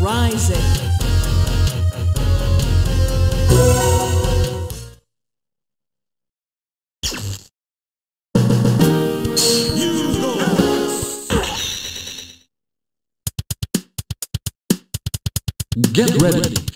rising. Get ready.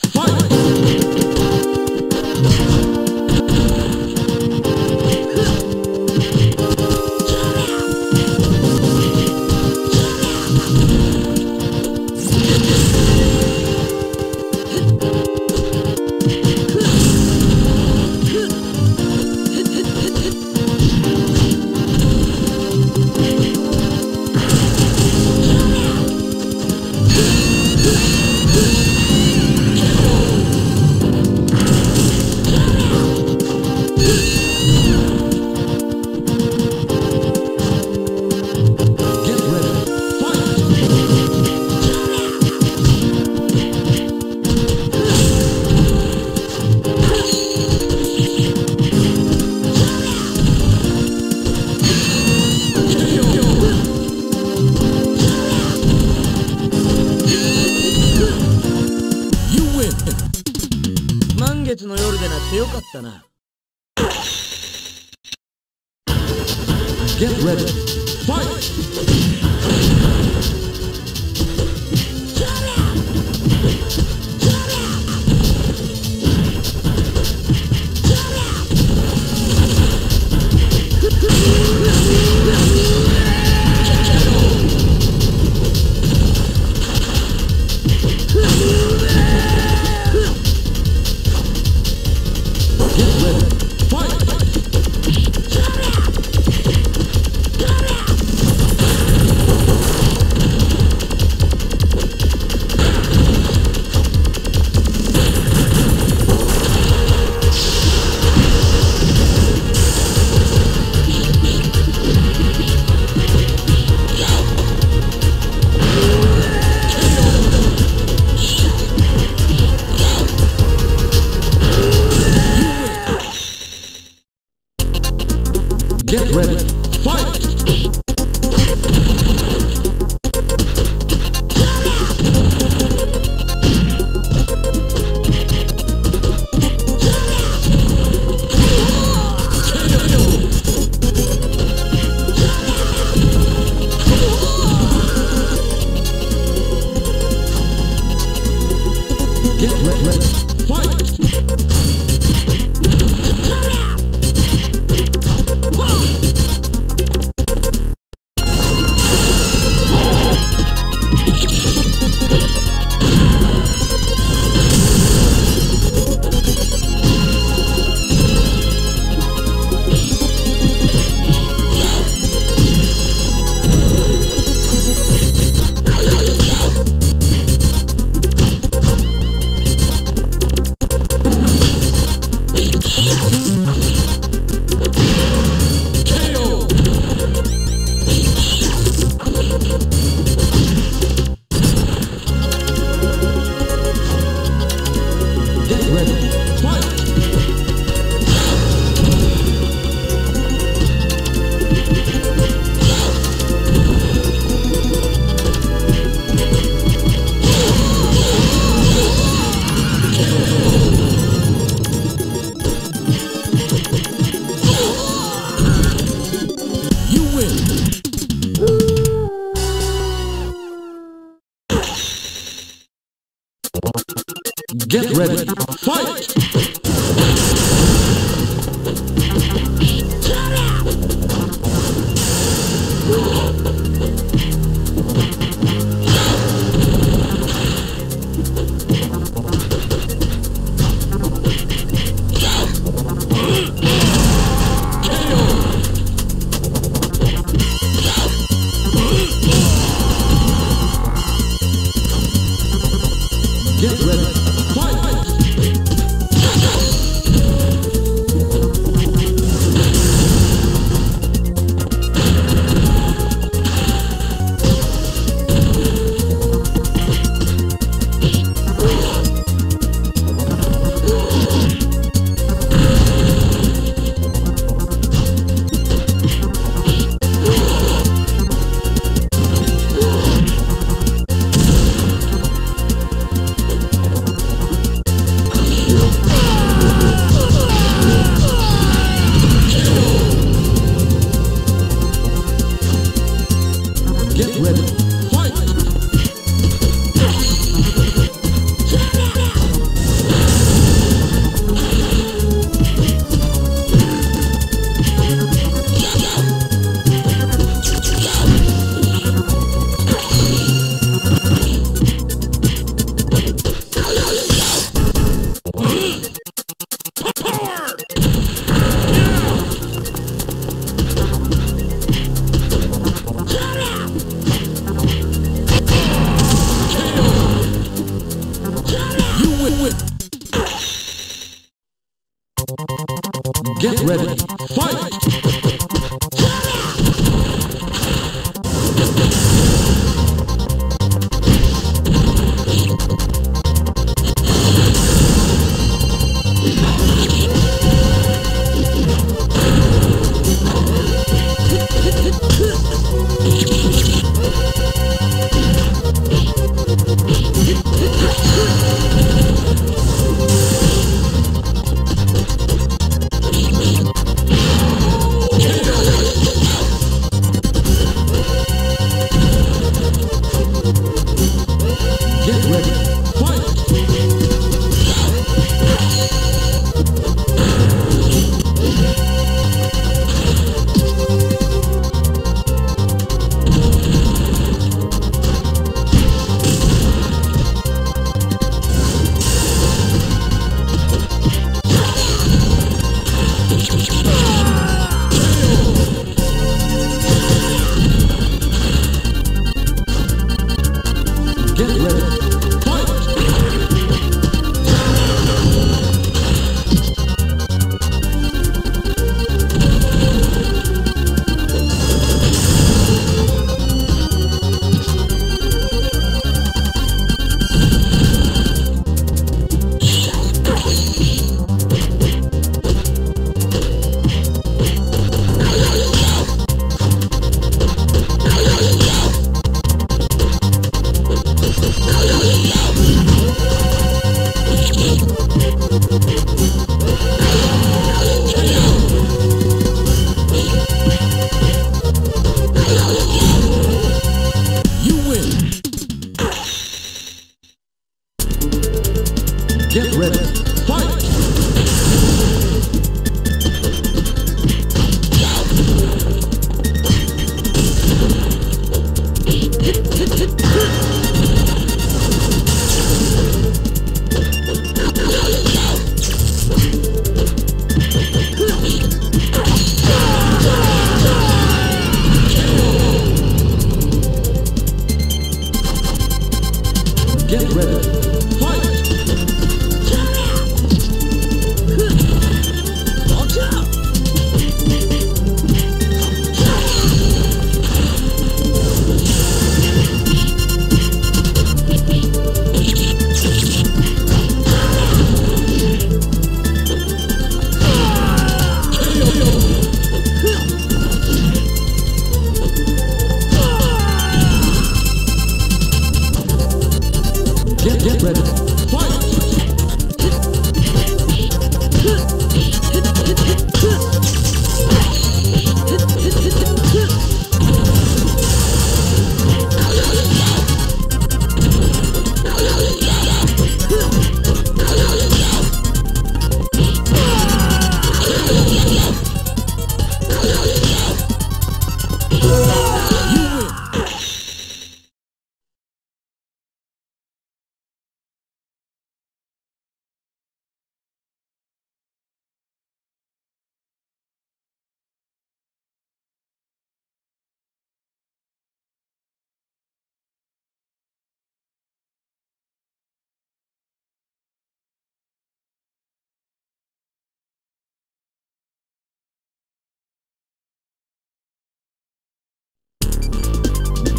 Oh. Get ready. Fight!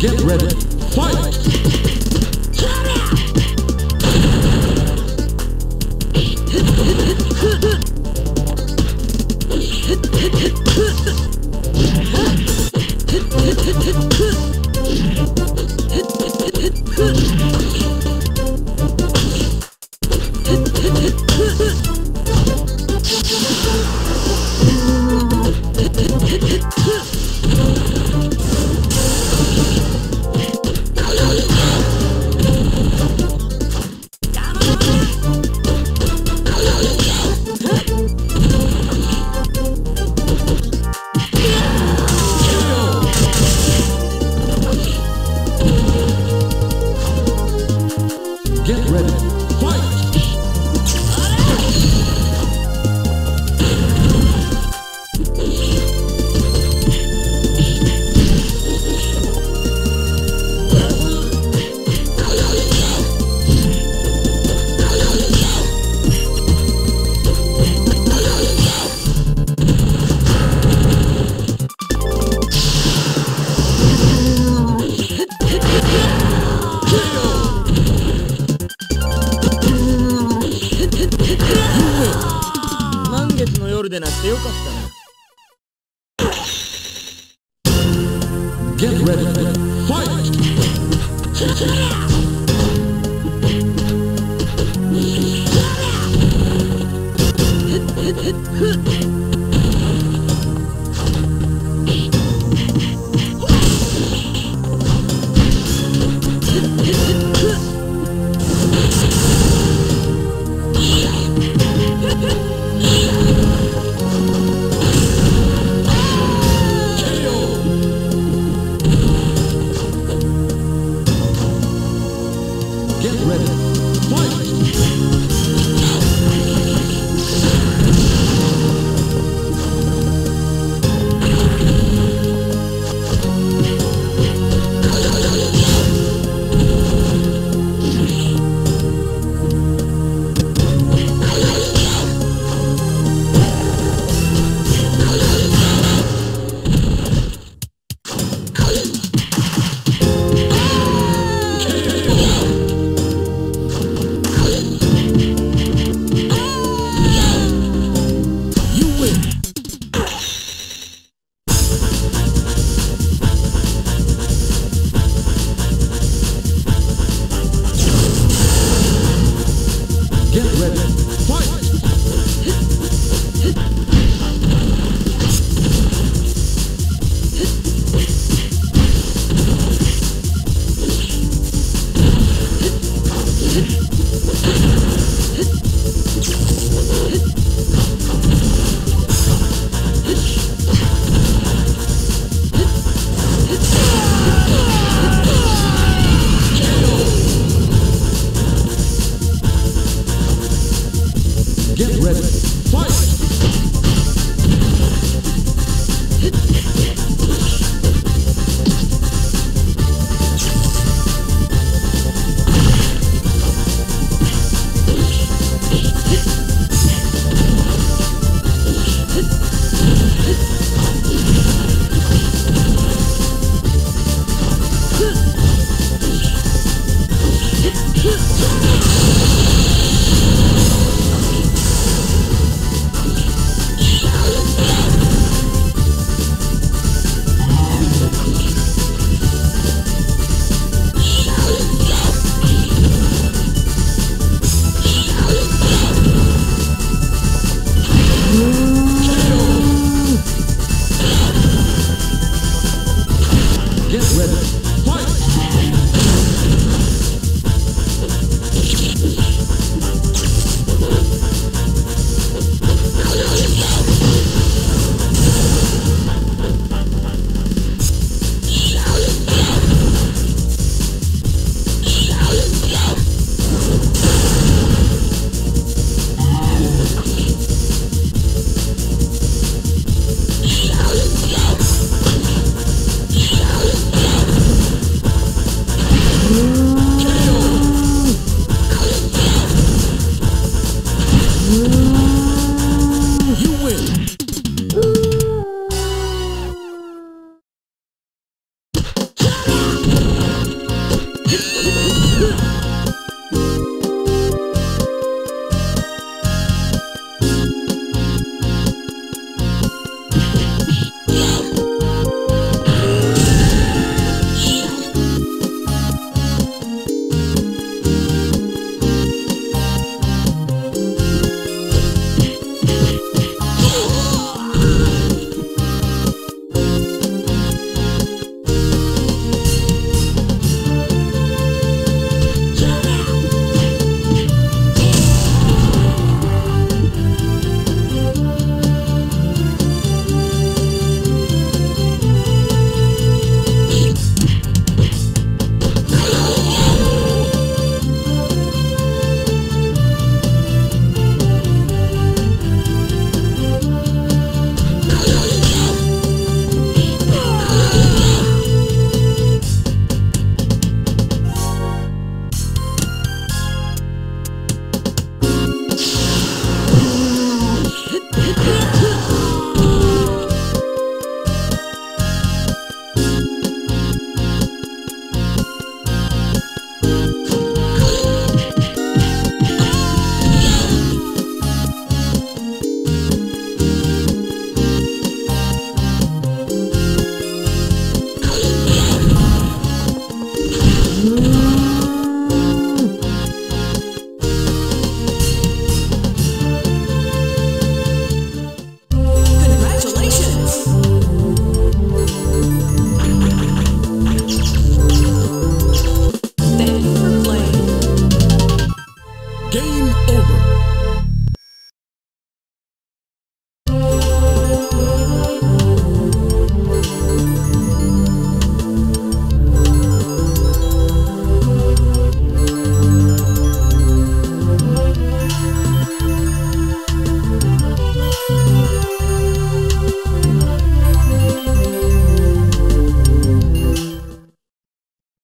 Get ready. Fight! Get の夜でなってよかったな Get ready. Fight! Get